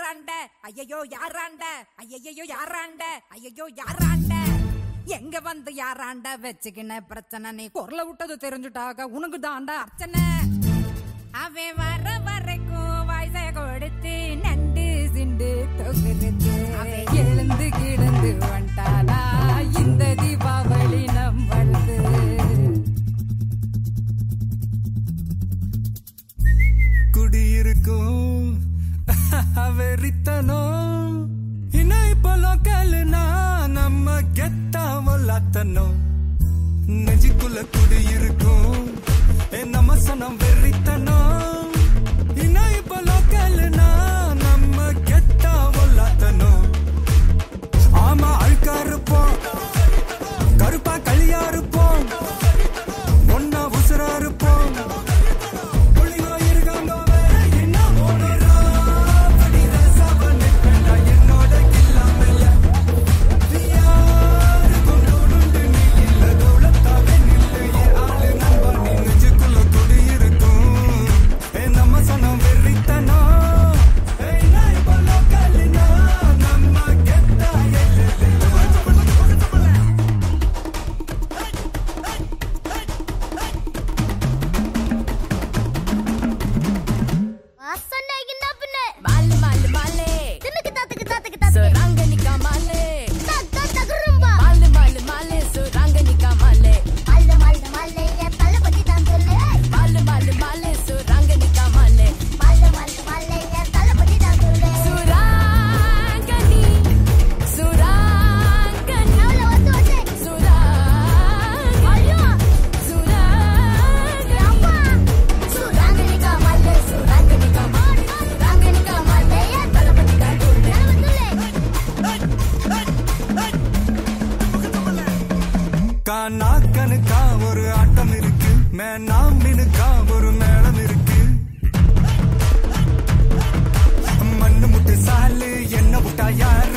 யாராண்ட? ஐயையோ யாராண்ட? ஐயையோ யாராண்ட? ஐயையோ யாராண்ட? எங்க வந்து யாராண்ட? வச்சுக்கின பிரச்சனை. நீ குரல விட்டது தெரிஞ்சுட்டாக. உனக்கு தாண்டா அர்ச்சனை. அவன் வர வரை வல்லாத்தனம் நெஞ்சுக்குள்ள குடியிருக்கும். ஏ நம்ம சனம் வெறித்தனம் நின்னுக்கா ஒரு மேளம் இருக்கு. மண்ணு முட்டு சாலு என்ன முட்டா யார்?